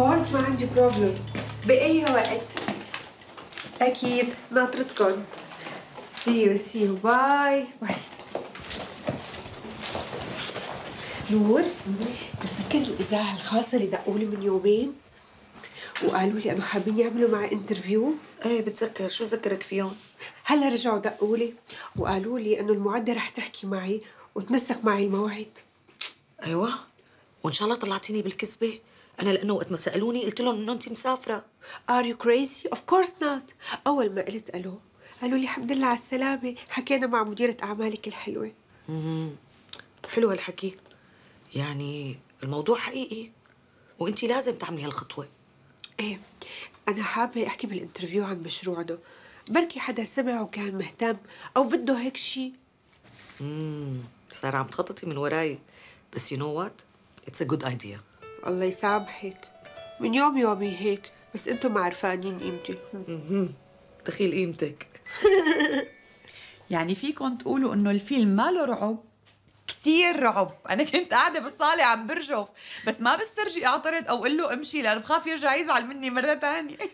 course ما عندي problem بأي وقت أكيد ناطرتكم see you see you bye bye نور بتذكر الإذاعة الخاصة اللي دقوا لي من يومين وقالوا لي إنه حابين يعملوا معي interview إيه بتذكر شو ذكرك فيهم؟ هلا رجعوا دقوا لي وقالوا لي إنه المعدة رح تحكي معي وتنسق معي المواعيد أيوه وان شاء الله طلعتيني بالكذبه أنا لأنه وقت ما سألوني قلت لهم إنه انت مسافرة. Are you crazy? Of course not. أول ما قلت ألو قالوا لي الحمد لله على السلامة. حكينا مع مديرة أعمالك الحلوة. حلو هالحكي. يعني الموضوع حقيقي. وانت لازم تعملي هالخطوة. إيه أنا حابة أحكي بالإنترفيو عن مشروعنا. بركي حدا سمع وكان مهتم أو بده هيك شيء امم صار عم تخططي من وراي. بس you know what it's a good idea الله يسامحك من يوم يومي هيك بس أنتم ما عرفانين قيمتي دخيل قيمتك. يعني فيكم تقولوا إنه الفيلم ماله رعب؟ كتير رعب. أنا كنت قاعدة بالصالة عم برجف بس ما بسترجي اعترض أو أقول له امشي لأنه بخاف يرجع يزعل مني مرة تانية.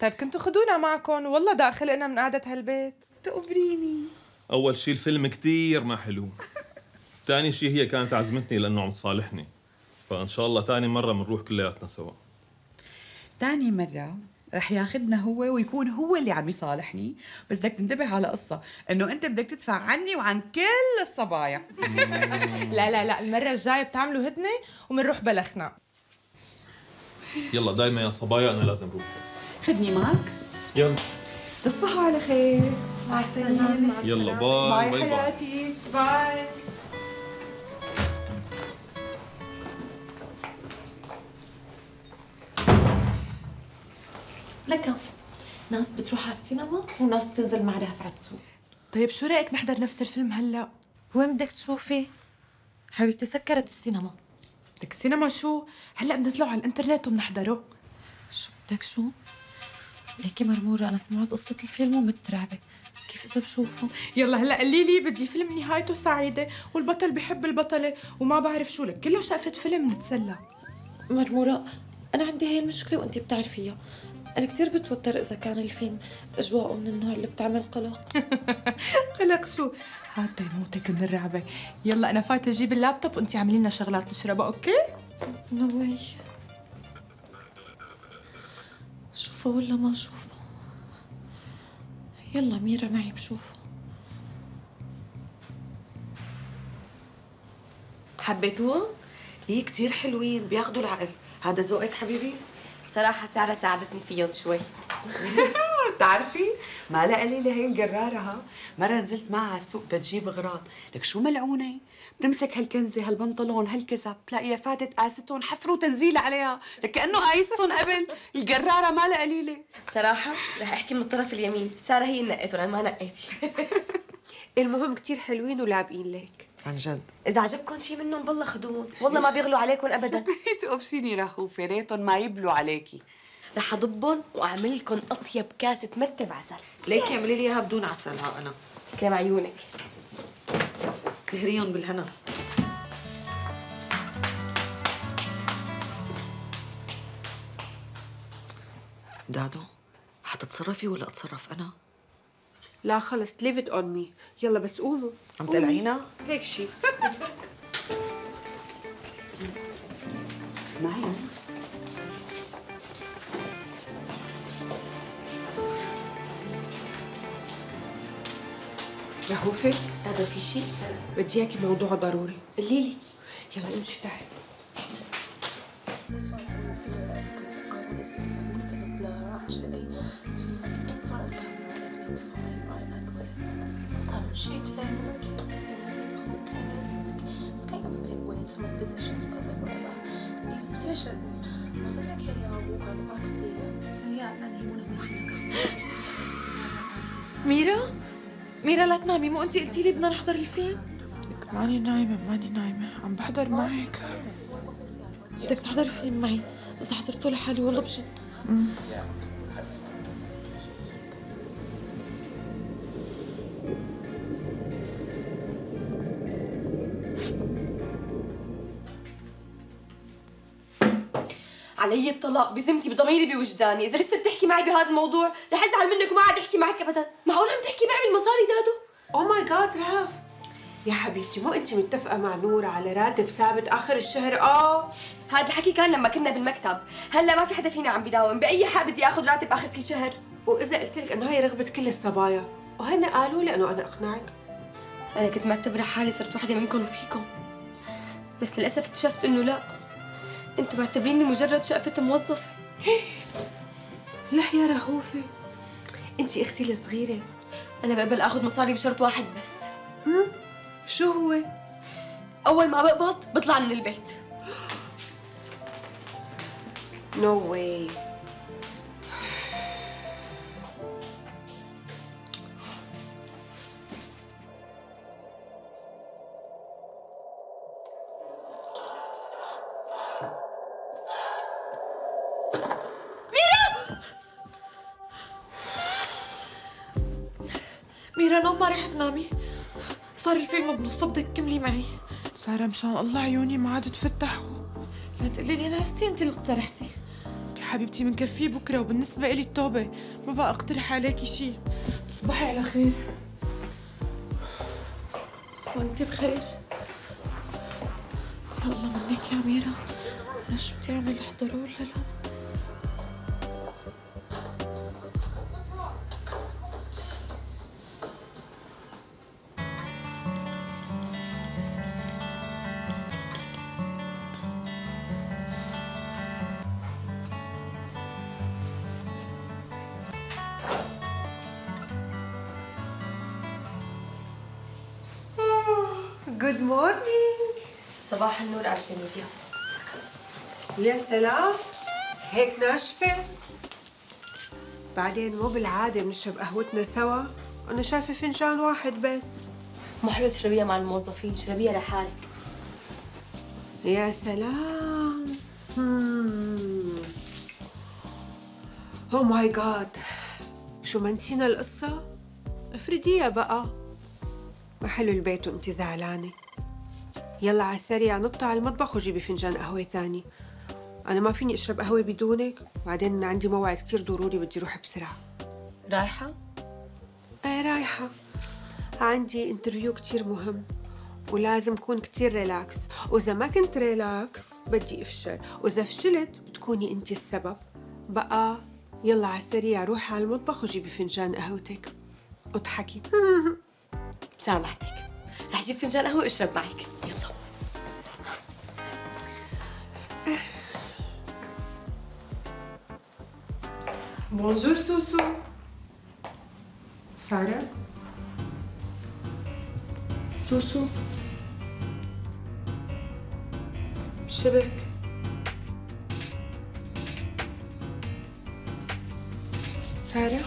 طيب كنتوا خدونا معكم والله ده خلقنا من قعدة هالبيت. تقبريني. أول شيء الفيلم كتير ما حلو. تاني شيء هي كانت عزمتني لأنه عم تصالحني. فإن شاء الله تاني مرة بنروح كلياتنا سوا. تاني مرة رح ياخدنا هو ويكون هو اللي عم يصالحني. بس بدك تنتبه على قصة. إنه أنت بدك تدفع عني وعن كل الصبايا. لا لا لا المرة الجاية بتعملوا هدنة وبنروح بلخنا. يلا دايما يا صبايا أنا لازم أروح خدني معك يلا. تصبحوا على خير. مع السلامة. يلا bye bye bye bye. حياتي. bye. لكن ناس بتروح على السينما وناس تنزل مع رهف على السوق طيب شو رأيك نحضر نفس الفيلم هلا؟ وين بدك تشوفي؟ حبيبتي سكرت السينما لك سينما شو؟ هلا بنزله على الإنترنت وبنحضره شو بدك شو؟ ليكي مرمورة أنا سمعت قصة الفيلم ومترعبة كيف إذا بشوفه؟ يلا هلا قولي لي بدي فيلم نهايته سعيدة والبطل بحب البطلة وما بعرف شو لك كله شقفة فيلم نتسلى مرمورة أنا عندي هاي المشكلة وأنت بتعرفيها أنا كتير بتوتر إذا كان الفيلم أجواءه من النوع اللي بتعمل قلق. قلق شو؟ حتى يموتك من الرعبة. يلا أنا فايتة أجيب اللابتوب وأنت عاملين لنا شغلات نشربها أوكي؟ نوي شوفه ولا ما شوفه؟ يلا ميرا معي بشوفه. حبيتوه؟ هي كتير حلوين. بياخدوا العقل. هذا ذوقك حبيبي؟ بصراحة سارة ساعدتني فيهم شوي. بتعرفي ما قليلة هي الجرارة ها؟ مرة نزلت معها على السوق تجيب أغراض. لك شو ملعونة؟ بتمسك هالكنزة هالبنطلون هالكذا بتلاقيها فاتت قاستهم حفروا تنزيل عليها. لك كأنه قايصهم قبل. الجرارة ما قليلة. بصراحة رح أحكي من الطرف اليمين. سارة هي اللي نقيته أنا ما نقيتي المهم كتير حلوين ولابقين لك. عن جد. إذا عجبكم شي منهم بالله خدوهم والله ما بيغلوا عليكم أبدا. تقفشيني رهوفة ريتهم ما يبلوا عليكي. رح أضبهم وأعمل لكم أطيب كاسة متب عسل ليكي اعملي لي إياها بدون عسل ها أنا. كريم عيونك. تهريهم بالهنا. دادو حتتصرفي ولا أتصرف أنا؟ لا خلص leave it on me. يلا بس قوموا. عم تقلعينا؟ هيك شيء اسمعي رهوفة هذا في شي؟ بدي إياكي موضوع ضروري. قولي لي. يلا امشي ميرا؟ ميرا لا تنامي مو انت قلتي لي بدنا نحضر الفيلم؟ ماني نايمة ماني نايمة عم بحضر معك بدك تحضر فيلم معي؟ اذا حضرته لحالي والله بجد علي الطلاق. بذمتي بضميري بوجداني. إذا لسه بتحكي معي بهذا الموضوع رح أزعل منك وما عاد أحكي معك ابدا. معقول عم تحكي معي بالمصاري دادو أو ماي جاد رهف. يا حبيبتي مو أنت متفقة مع نور على راتب ثابت آخر الشهر؟ آه هذا الحكي كان لما كنا بالمكتب. هلا ما في حدا فينا عم بيداوم بأي حق بدي آخذ راتب آخر كل شهر؟ وإذا قلت لك إنه هي رغبة كل الصبايا وهن قالوا لي انه أنا أقنعك. أنا كنت معتبره حالي صرت وحدة منكم وفيكم. بس للأسف اكتشفت إنه لا. أنتم معتبريني مجرد شقفة موظفة. لا يا رهوفه انت أختي الصغيرة. أنا بقبل آخذ مصاري بشرط واحد بس. شو هو؟ أول ما بقبض بطلع من البيت. نو واي ميرا تنامي؟ صار الفيلم بنص بدك تكملي معي. سارة مشان الله عيوني ما عاد تفتحوا لا تقولي لي ناستي انت اللي اقترحتي. يا حبيبتي بنكفيه بكرة وبالنسبة إلي التوبة ما بقى أقترح عليكي شيء. تصبحي على خير. وانت بخير. الله منك يا ميرا أنا شو بدي أعمل؟ احضره ولا لا؟ سلام. هيك ناشفة؟ بعدين مو بالعادة بنشرب قهوتنا سوا. أنا شايفة فنجان واحد بس. مو حلو تشربيها مع الموظفين شربيها لحالك. يا سلام. أو ماي جاد شو ما نسينا القصة؟ افرديها بقى. ما حلو البيت وأنت زعلانة. يلا على السريع نطي على المطبخ وجيبي فنجان قهوة تاني. أنا ما فيني أشرب قهوة بدونك. وبعدين عندي موعد كتير ضروري بدي أروح بسرعة. رايحة؟ أي رايحة. عندي interview كتير مهم ولازم كون كتير relax وإذا ما كنت relax بدي أفشل. وإذا فشلت بتكوني أنت السبب. بقى يلا على السريع روحي على المطبخ وجيبي فنجان قهوتك. واضحكي سامحتك. رح أجيب فنجان قهوة وأشرب معك. يلا. بونجور سوسو سارة سوسو شبك سارة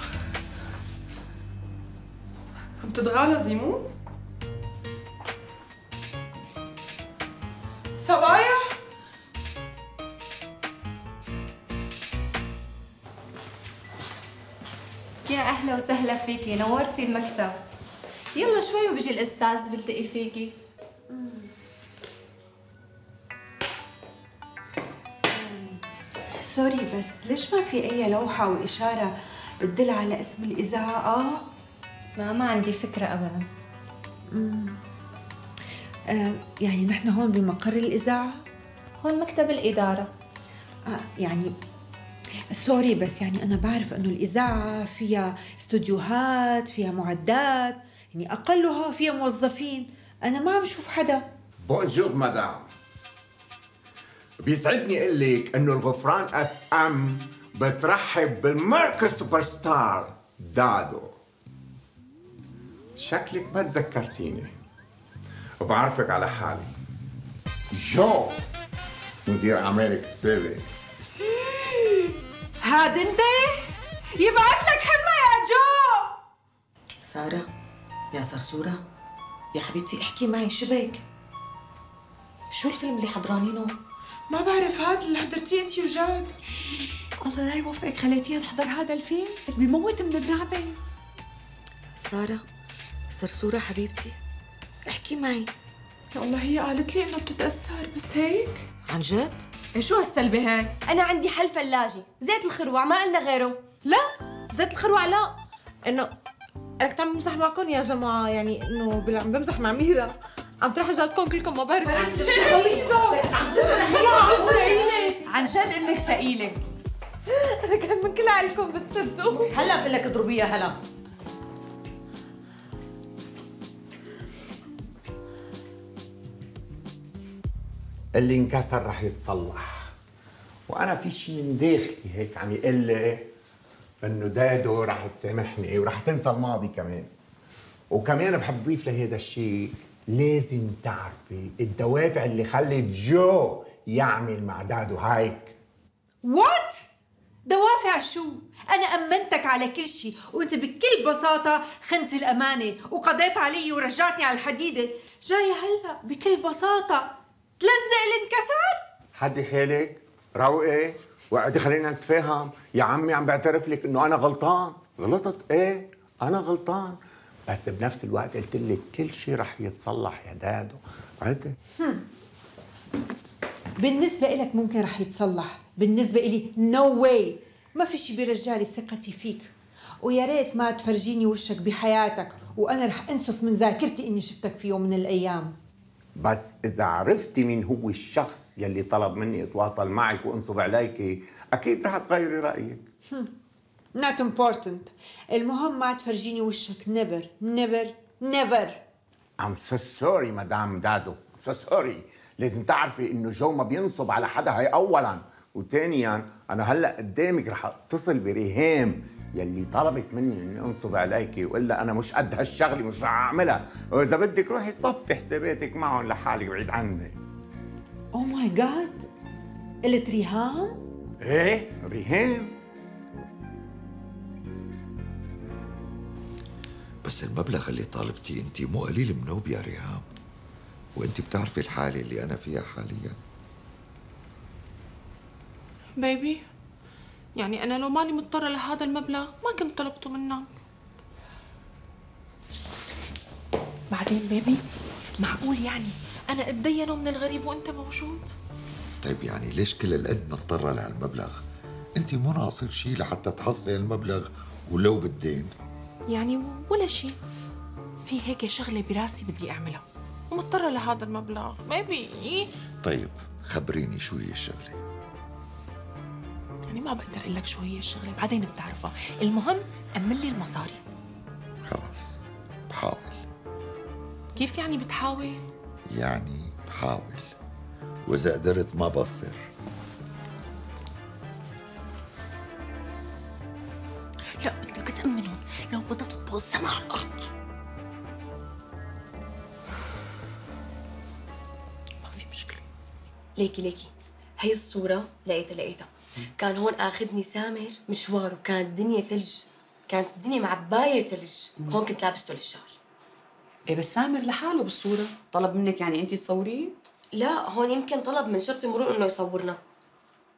عم تتغالظي مو؟ صبايا أهلا وسهلا فيكي نورتي المكتب. يلا شوي وبيجي الأستاذ بلتقي فيكي. sorry بس ليش ما في أي لوحة وإشارة بتدل على اسم الإذاعة؟ ما ما عندي فكرة ابدا. آه يعني نحن هون بمقر الإذاعة؟ هون مكتب الإدارة. آه يعني sorry بس يعني أنا بعرف إنه الإذاعة فيها استوديوهات فيها معدات يعني أقلها فيها موظفين. أنا ما عم بشوف حدا. bonjour madame. بيسعدني أقول لك إنه الغفران FM بترحب بالماركة سوبر ستار دادو. شكلك ما تذكرتيني. وبعرفك على حالي. جو مدير اعمالك السابق. هاد أنت؟ يبعت لك حمى يا جو! سارة يا صرصورة يا حبيبتي احكي معي شبك شو الفيلم اللي حضرانينه؟ ما بعرف هاد اللي حضرتيه انت وجاد الله لا يوفقك خليتيها تحضر هذا الفيلم؟ لك بيموت من الرعبة سارة صرصورة حبيبتي احكي معي. يا الله هي قالت لي انه بتتأثر بس هيك؟ عن جد؟ إيه شو هالسلبي هيك؟ أنا عندي حل فلاجي. زيت الخروع ما قلنا غيره. لا زيت الخروع لا. إنه أنا كنت عم بمزح معكم يا جماعة يعني إنه بال- عم بمزح مع ميرا. عم تروح جاتكم كلكم ما بعرف عن جد إنك ثقيله أنا كان من كل عقلكم بتصدقوا هلا بقول لك اضربيها هلا. اللي انكسر رح يتصلح. وأنا في شيء من داخلي هيك عم يقول لي إنه دادو رح تسامحني ورح تنسى الماضي كمان. وكمان بحب اضيف لهذا الشيء لازم تعرفي الدوافع اللي خلت جو يعمل مع دادو هايك. what دوافع شو؟ أنا أمنتك على كل شيء وأنت بكل بساطة خنت الأمانة وقضيت علي ورجعتني على الحديدة. جاية هلأ بكل بساطة. تلزق اللي انكسر؟ هدي حالك روقي وقعدي خلينا نتفاهم. يا عمي عم بعترف لك إنه أنا غلطان. غلطت إيه؟ أنا غلطان. بس بنفس الوقت قلت لك كل شيء رح يتصلح يا دادو. عدي. بالنسبة إلك ممكن رح يتصلح. بالنسبة إلي نو no واي ما في شي بيرجع لي ثقتي فيك. ويا ريت ما تفرجيني وشك بحياتك. وأنا رح أنسف من ذاكرتي إني شفتك في يوم من الأيام. بس إذا عرفتي مين هو الشخص يلي طلب مني اتواصل معك وأنصب عليكي أكيد رح تغيري رأيك. not important. المهم ما تفرجيني وشك. Never. Never. Never. I'm so sorry مدام دادو so sorry. لازم تعرفي إنه جو ما بينصب على حدا هي اولا. وثانيا أنا هلأ قدامك رح أتصل بريهام. يلي طلبت مني إني أنصب عليكي والا أنا مش قد هالشغلة مش رح أعملها. وإذا بدك روحي صفي حساباتك معهم لحالك بعيد عني. اوه ماي جاد قلت ريهام؟ إيه ريهام. بس المبلغ اللي طالبتيه انت مو قليل منوب يا ريهام. وانت بتعرفي الحالة اللي أنا فيها حاليا. بيبي يعني أنا لو ماني مضطرة لهذا المبلغ ما كنت طلبته منك بعدين بيبي معقول يعني أنا اتدينه من الغريب وأنت موجود؟ طيب يعني ليش كل القد مضطرة لهالمبلغ؟ أنت مو ناصر شيء لحتى تحصلي المبلغ ولو بالدين. يعني ولا شيء في هيك شغلة براسي بدي أعملها. ومضطره لهذا المبلغ بيبي. طيب خبريني شو هي الشغلة؟ يعني ما بقدر أقول لك شو هي الشغلة بعدين بتعرفها. المهم امن لي المصاري. خلص بحاول. كيف يعني بتحاول؟ يعني بحاول. وإذا قدرت ما بقصر لا بدك تأمنهم لو بدها تطبخ السما على الأرض. ما في مشكلة. ليكي ليكي. هي الصورة لقيتها لقيتها. كان هون اخذني سامر مشوار وكانت الدنيا تلج. كانت الدنيا معباية تلج. هون كنت لابسته للشغل إيه بس سامر لحاله بالصورة. طلب منك يعني انت تصوريه؟ لا هون يمكن طلب من شرطة المرور إنه يصورنا.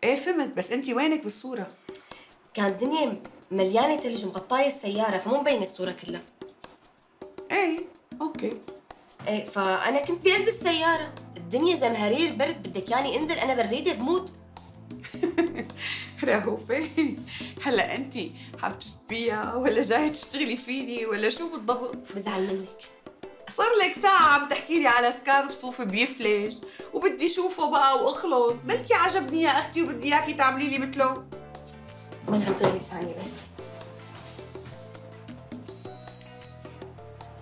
إيه فهمت بس انت وينك بالصورة؟ كانت الدنيا مليانة تلج مغطاية السيارة فمو مبين الصورة كلها. إيه أوكي. إيه فأنا كنت بقلب السيارة الدنيا زمهرير برد بدك يعني انزل أنا بريدة بموت. رهوفة هلا انت عم تشتبيها ولا جاية تشتغلي فيني ولا شو بالضبط؟ بزعل منك. صار لك ساعة عم تحكي لي على سكارف صوفي بيفلج وبدي اشوفه بقى وأخلص. بلكي عجبني يا أختي وبدي إياكي تعملي لي مثله. وين عم تغلي ثانية بس.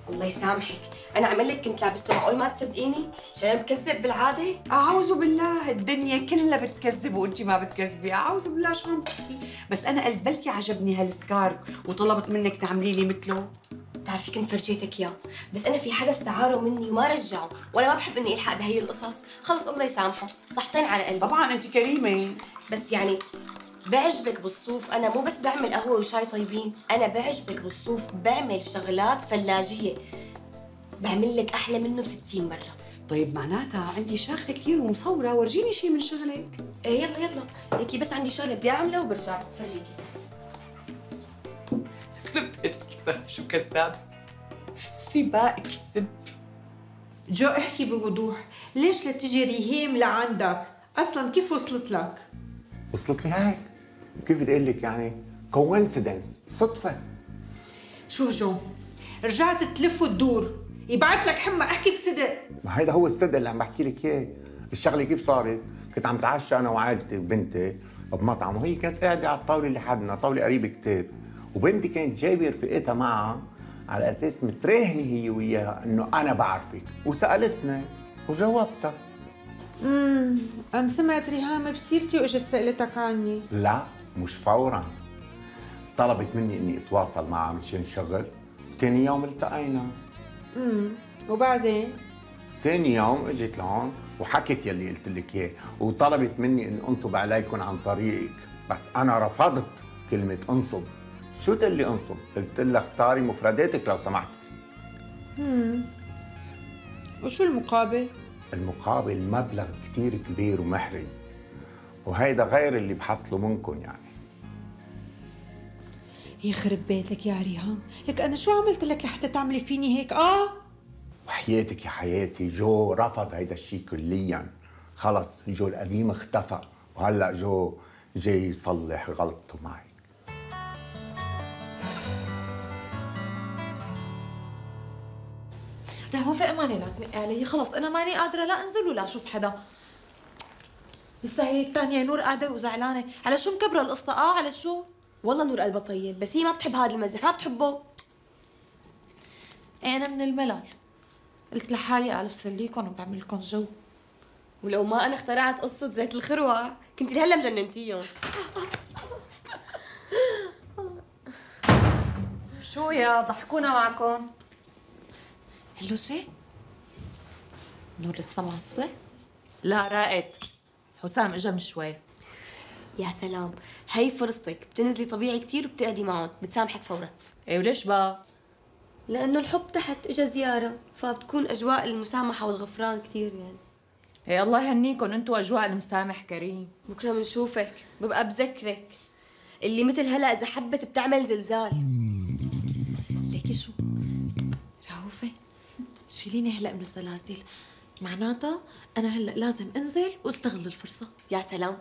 الله يسامحك. أنا عمل لك كنت لابسته معقول ما تصدقيني؟ عشان أنا بكذب بالعادة؟ أعوذ بالله. الدنيا كلها بتكذب وانت ما بتكذبي. أعوذ بالله شو عم تحكي؟ بس أنا قلت بلكي عجبني هالسكارف وطلبت منك تعملي لي مثله. بتعرفي كنت فرجيتك اياه بس أنا في حدا استعاره مني وما رجعه وأنا ما بحب اني الحق بهي القصص. خلص الله يسامحه. صحتين على قلبي. طبعا انت كريمة. بس يعني بعجبك بالصوف. أنا مو بس بعمل قهوة وشاي طيبين. أنا بعجبك بالصوف. بعمل شغلات فلاجية. بعمل لك أحلى منه ب 60 مرة. طيب معناتها عندي شغلة كثير ومصورة ورجيني شيء من شغلك. إيه يلا يلا. ليكي بس عندي شغلة بدي أعملها وبرجع. فرجيكي. خرب بيتك شو كذاب. سباق كذب. جو احكي بوضوح. ليش لتجي ريهام لعندك؟ أصلا كيف وصلت لك؟ وصلت لي هيك. كيف بدي أقول لك يعني؟ coincidence صدفة. شوف جو رجعت تلف وتدور. يبعت لك حمى احكي بصدق. ما هيدا هو الصدق اللي عم بحكي لك إياه. الشغلة كيف صارت؟ كنت عم بتعشى أنا وعائلتي وبنتي بمطعم وهي كانت قاعدة على الطاولة اللي حدنا طاولة قريب كتاب وبنتي كانت جايبة رفيقتها معها على أساس متراهنة هي وياها إنه أنا بعرفك. وسألتني وجاوبتها. امم أم سمعت ريهام بسيرتي وإجت سالتك عني لا مش فورا. طلبت مني إني أتواصل معها مشان شغل. تاني يوم التقينا. امم وبعدين؟ تاني يوم اجت لهون وحكت يلي قلت لك إياه وطلبت مني اني أنصب عليكم عن طريقك. بس أنا رفضت كلمة أنصب. شو تقول لي أنصب؟ قلت لها اختاري مفرداتك لو سمحتي امم وشو المقابل؟ المقابل مبلغ كتير كبير ومحرز. وهيدا غير اللي بحصله منكم يعني. يخرب بيتك يا ريهام. لك أنا شو عملت لك لحتى تعملي فيني هيك؟ آه؟ وحياتك يا حياتي جو رفض هيدا الشيء كليا. خلص جو القديم اختفى وهلأ جو جاي يصلح غلطته معي رهوفة اماني لا تنقي علي. خلص أنا ماني قادرة لا أنزل ولا أشوف حدا. لسه هي الثانية نور قاعدة وزعلانة. على شو مكبرة القصة؟ آه على شو؟ والله نور قلبها طيب بس هي ما بتحب هذا المزح ما بتحبه. أنا من الملل. قلت لحالي قاعدة بسليكم وبعمل لكم جو. ولو ما أنا اخترعت قصة زيت الخروع كنت لهلا مجننتيهم. شو يا ضحكونا معكم هلوشي نور لسه معصبة؟ لا راقت حسام اجا من شوي. يا سلام. هي فرصتك. بتنزلي طبيعي كتير وبتقعدي معهم. بتسامحك فورا. إيه وليش بقى؟ لأنه الحب تحت إجا زيارة. فبتكون أجواء المسامحة والغفران كتير يعني. إيه الله يهنيكم. أنتوا أجواء المسامح كريم. بكرة بنشوفك ببقى بذكرك. اللي مثل هلأ إذا حبت بتعمل زلزال. ليكي شو؟ رهوفة شيليني هلأ من الزلازل. معناتها أنا هلأ لازم أنزل وأستغل الفرصة. يا سلام.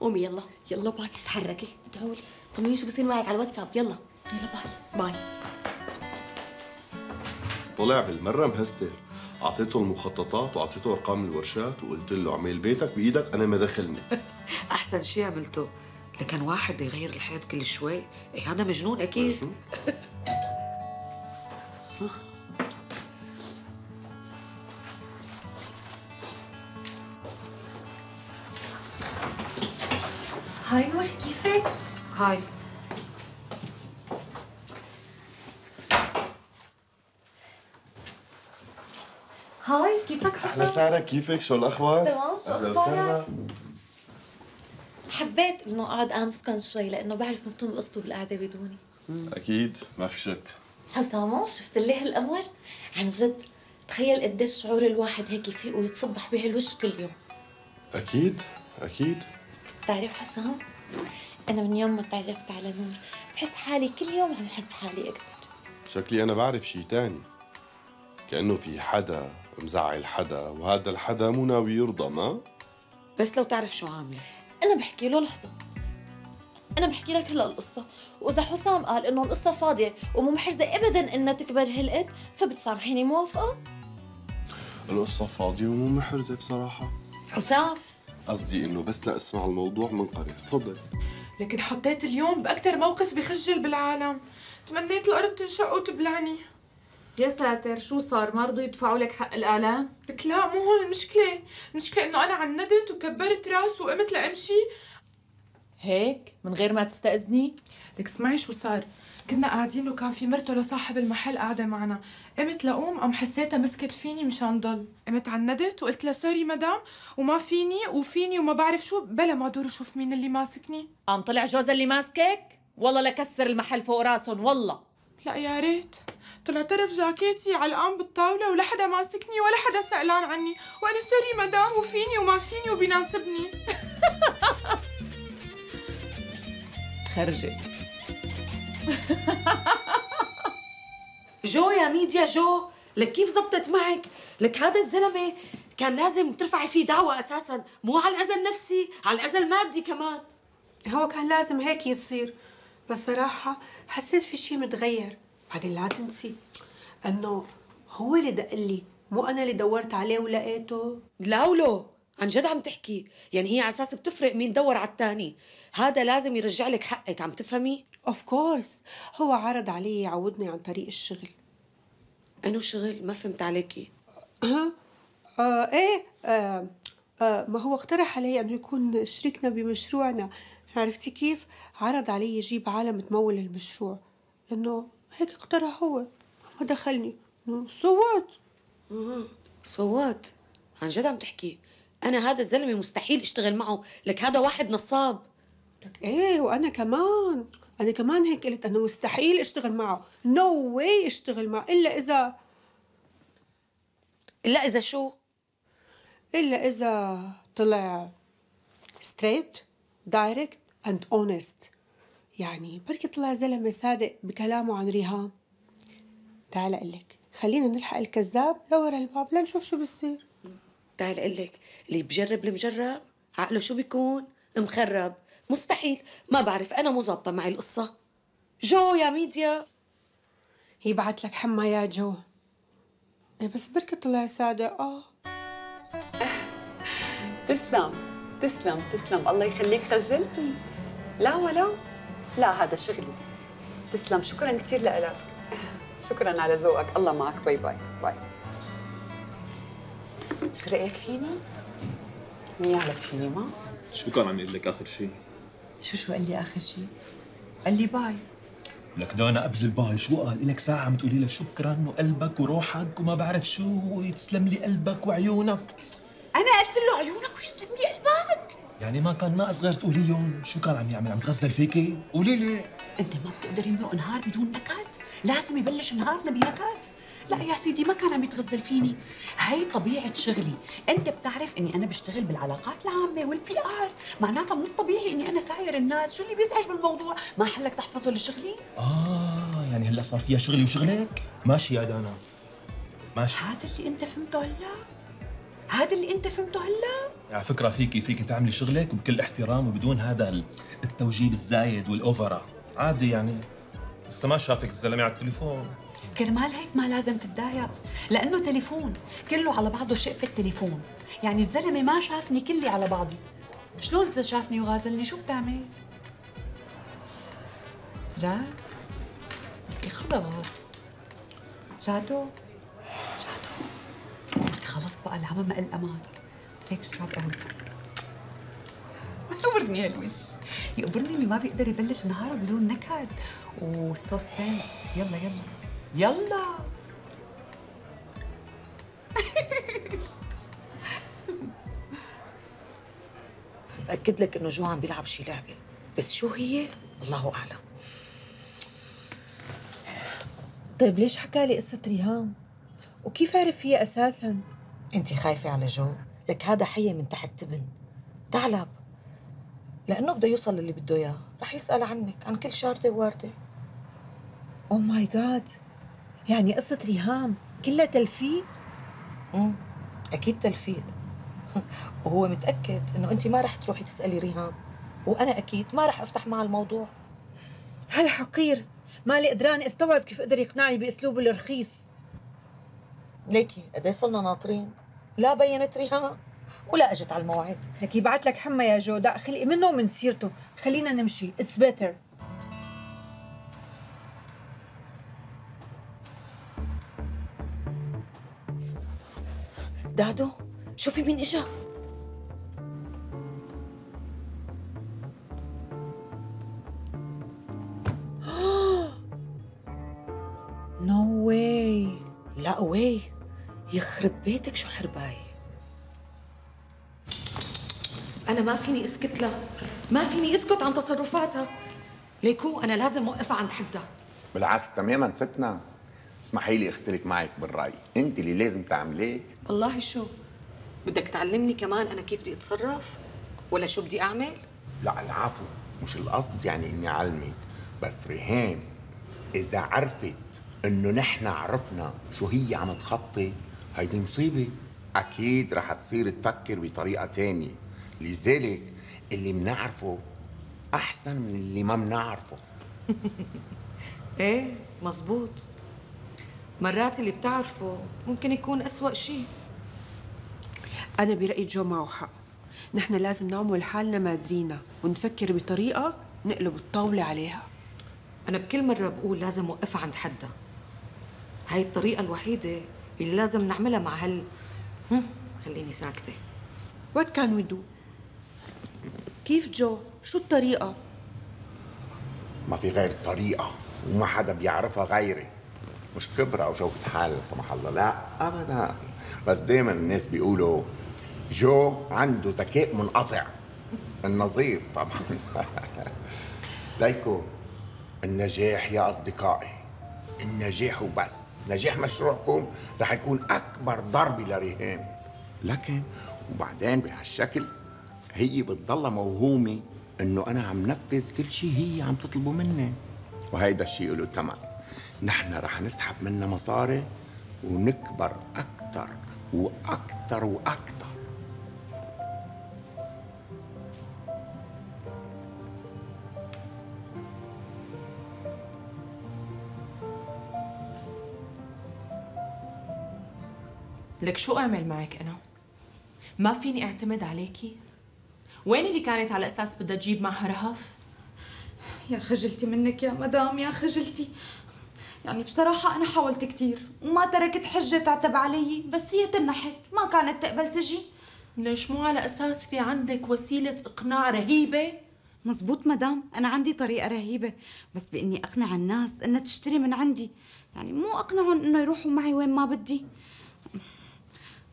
قومي يلا. يلا bye. تحركي. ادعوا لي طمني شو بصير معك على الواتساب؟ يلا. يلا bye. bye. طلع بالمرة مهستر أعطيته المخططات وأعطيته أرقام الورشات وقلت له عمل بيتك بإيدك أنا ما دخلني. أحسن شيء عملته. لكن واحد يغير الحياة كل شوي إيه هذا مجنون أكيد. هاي نور كيفك؟ هاي هاي كيفك أهلا حسام؟ سارة كيفك شو الأخبار؟ تمام، شو أهلا؟ وسهلا حبيت انه اقعد انسكن شوي لأنه بعرف ما بتنبسطوا بالقعده بدوني أكيد ما في شك حسام شفت لي هالقمر؟ عن جد تخيل قديش شعور الواحد هيك يفيق ويتصبح بهالوش كل يوم أكيد أكيد بتعرف حسام؟ أنا من يوم ما تعرفت على نور بحس حالي كل يوم عم بحب حالي أكثر شكلي أنا بعرف شي تاني. كأنه في حدا مزعل حدا وهذا الحدا مو ناوي يرضى ما؟ بس لو تعرف شو عامله أنا بحكي له لحظه أنا بحكي لك هلا القصة. وإذا حسام قال إنه القصة فاضية ومو محرزة ابدا إنها تكبر هالقد فبتسامحيني موافقة؟ القصة فاضية ومو محرزة بصراحة. حسام؟ قصدي إنه بس لأسمع الموضوع منقرض. تفضل. لكن حطيت اليوم بأكثر موقف بخجل بالعالم. تمنيت الأرض تنشق وتبلعني. يا ساتر شو صار؟ ما رضوا يدفعوا لك حق الاعلان لك لا مو هون المشكلة. المشكلة إنه أنا عندت وكبرت راس وقمت لأمشي. هيك؟ من غير ما تستأذني؟ لك اسمعي شو صار. كنا قاعدين وكان في مرته لصاحب المحل قاعدة معنا. قمت لقوم قام حسيتها مسكت فيني مشان ضل. قمت عندت وقلت لها سوري مدام وما فيني وفيني وما بعرف شو بلا ما دور أشوف مين اللي ماسكني. قام طلع جوزها اللي ماسكك؟ والله لكسر المحل فوق راسهم والله. لا يا ريت. طلع طرف جاكيتي علقان بالطاولة ولا حدا ماسكني ولا حدا سألان عني. وأنا sorry مدام وفيني وما فيني وبيناسبني. خرجت. جو يا ميديا جو. لك كيف زبطت معك؟ لك هذا الزلمة كان لازم ترفعي فيه دعوة أساسا مو على الأذى النفسي على الأذى المادي كمان. هو كان لازم هيك يصير بس صراحة حسيت في شيء متغير. بعدين لا تنسي إنه هو اللي دق لي مو أنا اللي دورت عليه ولقيته. لا ولو. عن جد عم تحكي. يعني هي على أساس بتفرق مين دور على الثاني هذا لازم يرجع لك حقك عم تفهمي؟ of course هو عرض علي يعوضني عن طريق الشغل. انو شغل؟ ما فهمت عليكي ها آه إيه آه آه ما هو اقترح علي أنه يكون شريكنا بمشروعنا. عرفتي كيف؟ عرض علي يجيب عالم تمول المشروع. إنه هيك اقترح هو. ما دخلني. صوت صوت عن جد عم تحكي. أنا هذا الزلمة مستحيل أشتغل معه. لك هذا واحد نصاب. لك إيه وأنا كمان. أنا كمان هيك قلت انه مستحيل أشتغل معه. نو no واي أشتغل معه. إلا إذا إلا إذا شو؟ إلا إذا طلع straight direct and honest يعني بركي طلع زلمة صادق بكلامه عن ريهام. تعال أقول لك خلينا نلحق الكذاب لورا الباب لنشوف شو بصير تعال أقول لك اللي بجرب المجرب؟ عقله شو بيكون؟ مخرب. مستحيل. ما بعرف. أنا مو ظابطة معي القصة. جو يا ميديا. يبعت لك حمى يا جو. إيه بس بركي طلع صادق آه. تسلم. تسلم. تسلم. الله يخليك خجلتني لا ولو لا هذا شغلي. تسلم. شكرا كثير لك. شكرا على ذوقك. الله معك. bye bye. bye. شو رايك فيني؟ منيح لك فيني ما؟ شو كان عم يقول لك آخر شيء؟ شو شو قال لي آخر شيء؟ قال لي bye لك دانا قبل ال bye شو قال؟ لك ساعة عم تقولي له شكرا وقلبك وروحك وما بعرف شو ويتسلم لي قلبك وعيونك أنا قلت له عيونك ويسلم لي قلبك يعني ما كان ناقص غير تقوليهم شو كان عم يعمل عم تغزل فيكي؟ قولي لي أنت ما بتقدر يمرق نهار بدون نكد لازم يبلش نهارنا بنكد لا يا سيدي ما كان عم يتغزل فيني. هي طبيعة شغلي. أنت بتعرف إني أنا بشتغل بالعلاقات العامة وال PR معناتها من الطبيعي إني أنا ساير الناس. شو اللي بيزعج بالموضوع؟ ما حلك تحفظه لشغلي؟ آه يعني هلأ صار فيها شغلي وشغلك؟ ماشي يا دانا. ماشي. هذا اللي أنت فهمته هلأ؟ هذا اللي أنت فهمته هلأ؟ على فكرة فيكي فيكي تعملي شغلك وبكل احترام وبدون هذا التوجيب الزايد والأوفرا. عادي يعني. لسه ما شافك الزلمة على التليفون. كرمال هيك؟ ما لازم تتضايق. لأنه تليفون كله على بعضه شقفة تليفون يعني الزلمة ما شافني كلي على بعضي. شلون إذا شافني وغازلني؟ شو بتعمل؟ جاد؟ خلص. جادو؟ جادو. خلص بقى العمى ما قل هيك اشرب قهوه يقبرني هالوش. يقبرني اللي ما بيقدر يبلش نهاره بدون نكد. وسسبنس يلا يلا. يلا. بأكد لك إنه جو عم بيلعب شي لعبة. بس شو هي؟ الله أعلم. طيب ليش حكى لي قصة ريهام؟ وكيف عرف فيها أساساً؟ أنت خايفة على جو. لك هذا حي من تحت تبن. ثعلب لأنه بده يوصل للي بده إياه. رح يسأل عنك عن كل شاردة وواردة أوه ماي جاد يعني قصة ريهام كلها تلفيق؟ امم أكيد تلفيق. وهو متأكد إنه أنت ما رح تروحي تسألي ريهام. وأنا أكيد ما رح أفتح معها الموضوع. هالحقير مالي قدراني أستوعب كيف قدر يقنعني بأسلوبه الرخيص. ليكي قد صرنا ناطرين؟ لا بينت ريهام ولا أجت على الموعد. لك يبعت لك حما يا جو دق خلقي منه ومن سيرته. خلينا نمشي it's better دادو؟ شوفي مين إجا. no way لا way يخرب بيتك شو حرباي. أنا ما فيني أسكت لها ما فيني أسكت عن تصرفاتها. ليكو أنا لازم أوقفها عند حدها بالعكس تماما ستنا. اسمحي لي أختلف معك بالرأي. أنت اللي لازم تعمليه والله شو بدك تعلمني كمان أنا كيف بدي أتصرف؟ ولا شو بدي أعمل؟ لا العفو مش القصد يعني إني أعلمك بس ريهام إذا عرفت إنه نحن عرفنا شو هي عم تخطي هيدي مصيبة. أكيد رح تصير تفكر بطريقة تانية. لذلك اللي منعرفه أحسن من اللي ما منعرفه. إيه مزبوط. مرات اللي بتعرفه ممكن يكون أسوأ شيء أنا برأيي جو معه حق نحن لازم نعمل حالنا مادرينا ونفكر بطريقة نقلب الطاولة عليها. أنا بكل مرة بقول لازم أوقفها عند حدها. هاي الطريقة الوحيدة اللي لازم نعملها مع هال هم، خليني ساكتة. What can we do؟ كيف جو؟ شو الطريقة؟ ما في غير طريقة وما حدا بيعرفها غيري. مش كبرى أو شوفة حال لا سمح الله. لا أبدا. بس دايما الناس بيقولوا جو عنده ذكاء منقطع. النظير طبعا. ليكو النجاح يا أصدقائي. النجاح وبس. نجاح مشروعكم رح يكون أكبر ضربة لريهام لكن وبعدين بهالشكل هي بتضلها موهومة إنه أنا عم نفذ كل شيء هي عم تطلبه مني. وهيدا الشيء له ثمن. نحن رح نسحب منها مصاري ونكبر أكثر وأكثر وأكثر لك شو أعمل معك أنا؟ ما فيني أعتمد عليكي؟ وين اللي كانت على أساس بدها تجيب معها رهف؟ يا خجلتي منك يا مدام يا خجلتي يعني بصراحة أنا حاولت كتير وما تركت حجة تعتب علي بس هي تنحت ما كانت تقبل تجي ليش مو على أساس في عندك وسيلة إقناع رهيبة؟ مزبوط مدام أنا عندي طريقة رهيبة بس بإني أقنع الناس إنها تشتري من عندي يعني مو أقنعهم إنه يروحوا معي وين ما بدي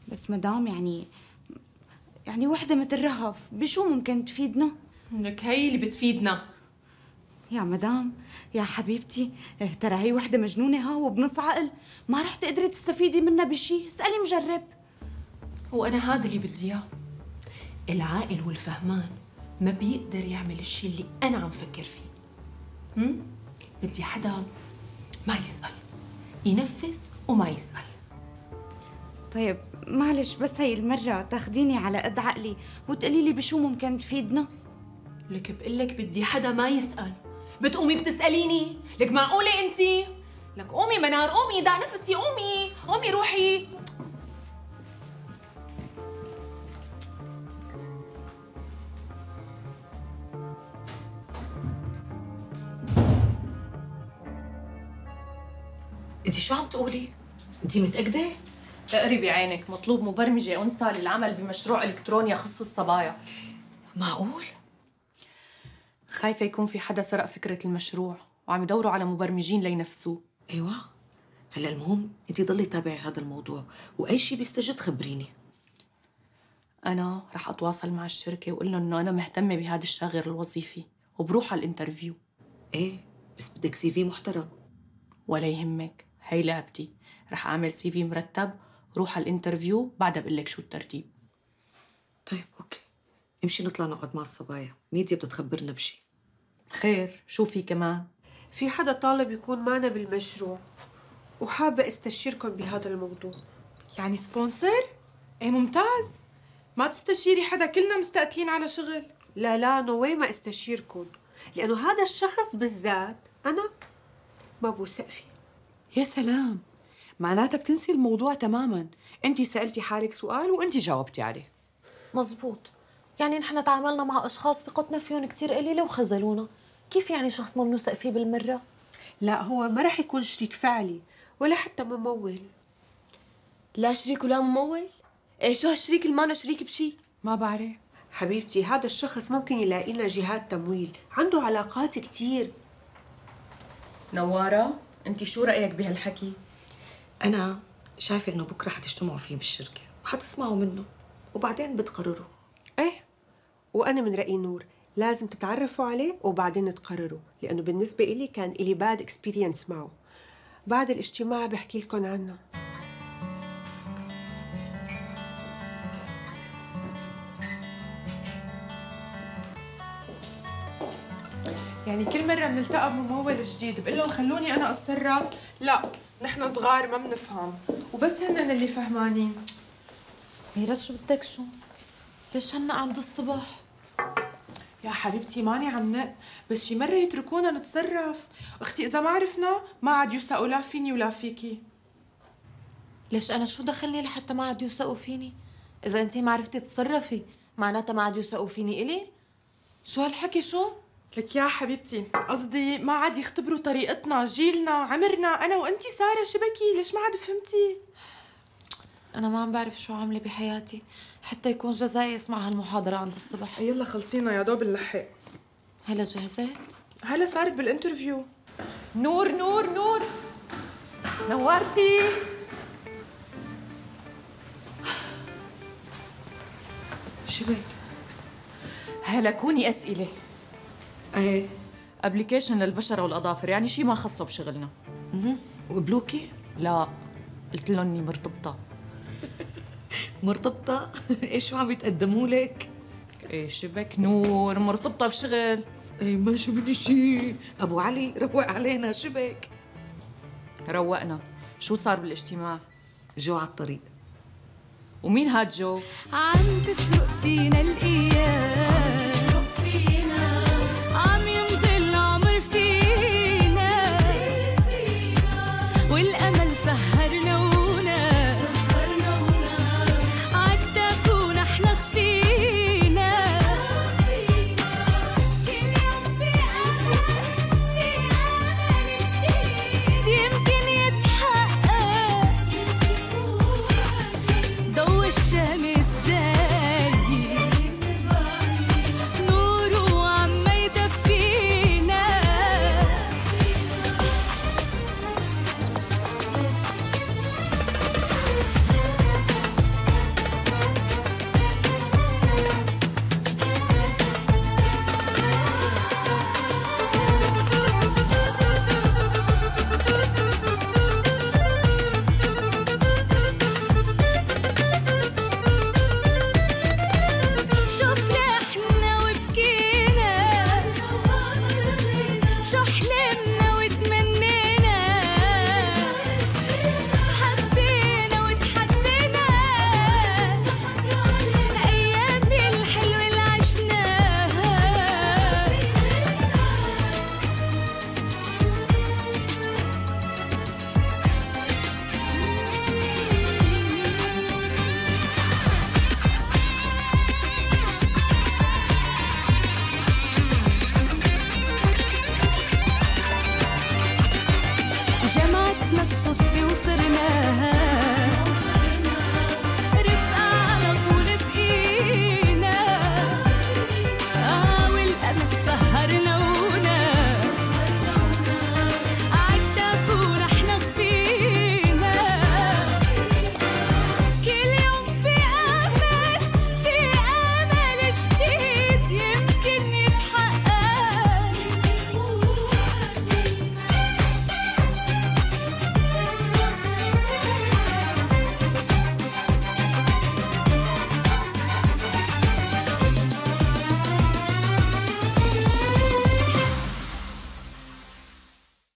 بس مدام يعني يعني وحدة مثل رهف بشو ممكن تفيدنا؟ لك هي اللي بتفيدنا. يا مدام يا حبيبتي إيه، ترى هي وحدة مجنونة ها وبنص عقل ما رح تقدري تستفيدي منها بشي. اسألي مجرب. وأنا هذا اللي بدي إياه. العاقل والفهمان ما بيقدر يعمل الشيء اللي أنا عم فكر فيه. هم؟ بدي حدا ما يسأل. ينفذ وما يسأل. طيب معلش بس هي المرة تاخديني على قد عقلي وتقولي لي بشو ممكن تفيدنا؟ لك بقلك بدي حدا ما يسأل. بتقومي بتسأليني؟ لك معقولة انتي لك قومي منار قومي دع نفسي قومي قومي روحي. انت شو عم تقولي؟ انت متأكدة؟ اقري بعينك مطلوب مبرمجة أنثى للعمل بمشروع إلكتروني يخص الصبايا. معقول؟ خايفة يكون في حدا سرق فكرة المشروع وعم يدوروا على مبرمجين لينفذوه أيوه. هلا المهم انت ضلي تابعي هذا الموضوع وأي شيء بيستجد خبريني. أنا رح أتواصل مع الشركة وأقول لهم إنه أنا مهتمة بهذا الشاغر الوظيفي وبروح على الانترفيو. إيه بس بدك CV محترم. ولا يهمك هي لعبتي. رح أعمل CV مرتب روح على ال interview بعدها بقول لك شو الترتيب. طيب okay. امشي نطلع نقعد مع الصبايا. ميديا بدها تخبرنا بشي. خير. شو في كمان؟ في حدا طالب يكون معنا بالمشروع وحابة أستشيركم بهذا الموضوع. يعني sponsor؟ إيه ممتاز. ما تستشيري حدا كلنا مستقتلين على شغل. لا لا no way ما أستشيركم. لأنه هذا الشخص بالذات أنا ما بوثق فيه. يا سلام. معناتها بتنسي الموضوع تماما. انت سألتي حالك سؤال وانت جاوبتي عليه. مزبوط. يعني نحن تعاملنا مع أشخاص ثقتنا فيهم كتير قليلة وخذلونا. كيف يعني شخص ما بنوثق فيه بالمرة؟ لا هو ما رح يكون شريك فعلي ولا حتى ممول. لا شريك ولا ممول؟ إيه شو هالشريك اللي ما شريك بشي؟ ما بعرف. حبيبتي هذا الشخص ممكن يلاقي لنا جهات تمويل. عنده علاقات كتير. نوارة أنت شو رأيك بهالحكي؟ أنا شايفة إنه بكرة حتجتمعوا فيه بالشركة وحتسمعوا منه وبعدين بتقرروا. إيه وأنا من رأيي نور لازم تتعرفوا عليه وبعدين تقرروا لأنه بالنسبة إلي كان إلي bad experience معه. بعد الاجتماع بحكي لكم عنه. يعني كل مرة بنلتقى بممول جديد بقول لهم خلوني أنا أتصرف. لا. نحن صغار ما بنفهم وبس هن اللي فهمانين ميرا شو بدك شو؟ ليش هلا عند الصبح؟ يا حبيبتي ماني عم نق بس شي مرة يتركونا نتصرف أختي إذا ما عرفنا ما عاد يوثقوا لا فيني ولا فيكي ليش أنا شو دخلني لحتى ما عاد يوثقوا فيني؟ إذا انت ما عرفتي تتصرفي معناتها ما عاد يوثقوا فيني إلي؟ شو هالحكي شو؟ لك يا حبيبتي. قصدي ما عاد يختبروا طريقتنا جيلنا عمرنا أنا وانتي سارة شبكي ليش ما عاد فهمتي؟ أنا ما عم بعرف شو عاملة بحياتي حتى يكون جزائي يسمع هالمحاضرة عند الصبح. يلا خلصينا يا دوب نلحق. هلا جهزت هلا صارت بال interview. نور نور نور. نورتي. شبك هلكوني أسئلة. إيه. application للبشره والأظافر يعني شيء ما خصه بشغلنا. أها وقبلوكي لا. قلت لهم إني مرتبطة. مرتبطة؟ إيش شو عم يتقدموا لك؟ إيه شبك نور مرتبطة بشغل. إيه ما شو بدي شيء أبو علي روق علينا شبك. روقنا. شو صار بالاجتماع؟ جو على الطريق. ومين هاد جو؟ عم تسرق فينا